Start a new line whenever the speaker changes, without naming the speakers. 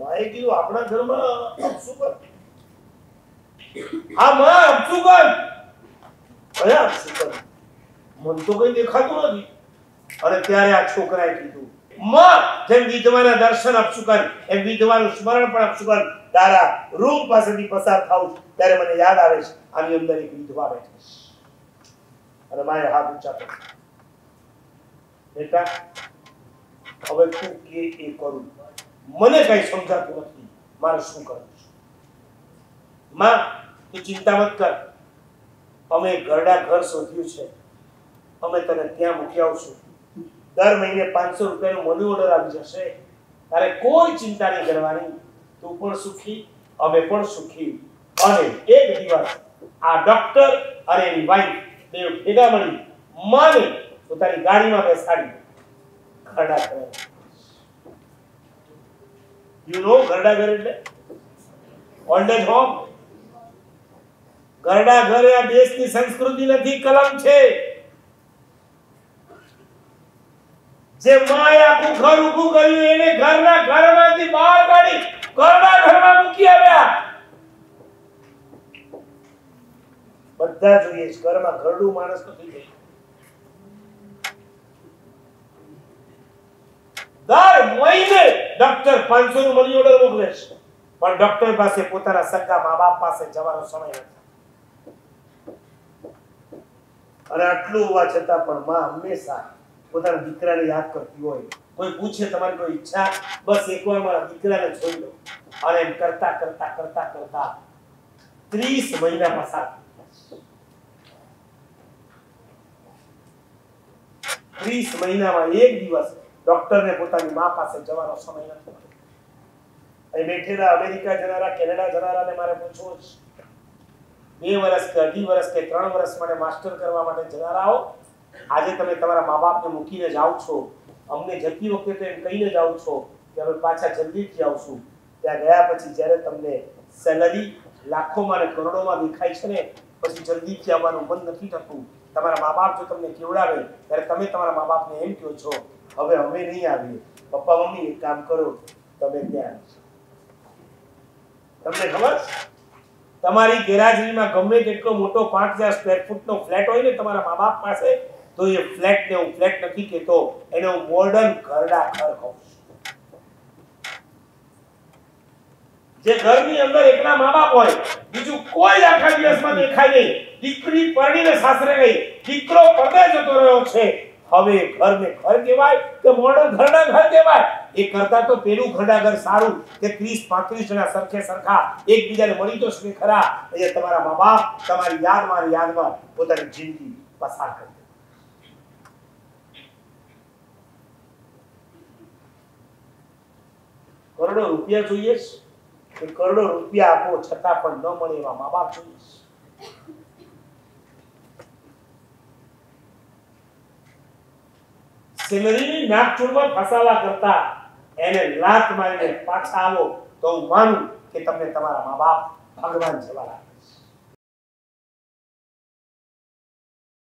માએ કીધું, આપણા મન તો કઈ દેખાતું નથી. અને ત્યારે આ છોકરાએ કીધું. જેમ વિધવાના દર્શન આપશું કર એમ વિધવાનું સ્મરણ પણ આપશું કર તારા રૂમ પાસેથી પસાર થાઉં, ત્યારે મને યાદ આવે છે, આની અંદર એક વિધવા બેઠી અને મારે હાથ ઊંચા કર્યો બેટા, હવે તું કે એ કરું? મને કઈ સમજાતું નથી. મારે શું કરવું માં, તું ચિંતા મત કર. અમે ઘરડા ઘર શોધ્યું છે. અમે તને ત્યાં મૂકી આવશું. દર મહિને પાંચસો રૂપિયાનું મની ઓર્ડર આવી જશે. તારે કોઈ ચિંતા નહીં કરવાની. તું પણ સુખી, અમે પણ સુખી. અને એક દિવસ આ ડોક્ટર અને એની વાઈફ બે ભેગા મળી માને પોતાની ગાડીમાં બેસાડી. ઘરડા ઘર. યુ નો ઘરડા ઘર એટલે? ઓલ્ડ એજ હોમ ઘરડા ઘર આ દેશની સંસ્કૃતિ નથી, કલમ છે. જે માએ આખું ઘર ઊભું કર્યું, એને ઘરના ઘરમાંથી બહાર કાઢી ઘરના ઘરમાં મૂકી આવ્યા. બધા જોઈએ ઘરમાં ઘરડું માણસ નથી જોઈએ દર મહિને ડોક્ટર 500 નું મની ઓર્ડર મોકલે છે. પણ ડોક્ટર પાસે પોતાના સગા મા બાપ પાસે જવાનો સમય નથી. અને આટલું હોવા છતાં પણ માં હંમેશા પોતાના દીકરાને યાદ કરતી હોય. કોઈ પૂછે તમારી કોઈ ઈચ્છા, બસ એકવાર મારા દીકરાને જોઈ લો. અને એમ કરતા કરતા કરતા કરતા 30 મહિના પસાર ત્રીસ મહિનામાં એક દિવસ ડોક્ટરને પોતાની મા પાસે જવાનો સમય નથી. અહીં બેઠેલા અમેરિકા જનારા, કેનેડા જનારાને મારે પૂછવું છે. બે વર્ષ કે અઢી વર્ષ કે ત્રણ વર્ષ માટે માસ્ટર કરવા માટે જનારાઓ આજે તમે તમારા મા બાપને મૂકીને જાઓ છો. અમને જતી વખતે તો એમ કહીને જાઓ છો કે અમે પાછા જલ્દીથી આવશું. ત્યાં ગયા પછી જ્યારે તમને સેલરી લાખોમાં ને કરોડોમાં દેખાય છે ને, પછી જલ્દીથી આવવાનું મન નથી થતું. તમારા મા બાપ જો તમને કેવડાવે, ત્યારે તમે તમારા મા બાપને એમ કહો છો હવે અમે નહીં આવીએ. પપ્પા, મમ્મી, એક કામ કરો. તમે ત્યાં તમને ખબર? તમારી ગેરહાજરીમાં ગમે તેટલો મોટો પાંચ હજાર સ્ક્વેર ફૂટનો ફ્લેટ હોય ને તમારા મા બાપ પાસે, તો એ ફ્લેટને હું ફ્લેટ નથી કહેતો. એને હું મોડર્ન ઘરડા ઘર કહું જે ઘરની અંદર એકલા મા બાપ હોય, બીજું કોઈ આખા દિવસમાં દેખાય નહીં. દીકરી પરણીને સાસરે ગઈ. દીકરો પરદે જતો રહ્યો છે. હવે ઘરને ઘર કહેવાય કે મોડર્ન ઘરડા ઘર કહેવાય. એ કરતા તો પેલું ઘરડા ઘર સારું કે 30 35 જણા સરખે સરખા એકબીજાને મળી તો શકે ખરા. અહીંયા તમારા મા બાપ તમારી યાદમાં યાદમાં પોતાની જિંદગી પસાર કરી કરોડો રૂપિયા જોઈએ છે. કરોડો રૂપિયા આપો છતાં પણ ન મળે એવા મા બાપ જોઈએ. સેલરીની નાકચૂડમાં ફસાવા કરતા એને લાત મારીને પાછા આવો તો હું માનું કે તમને તમારા મા બાપ ભગવાન જેવા લાગે.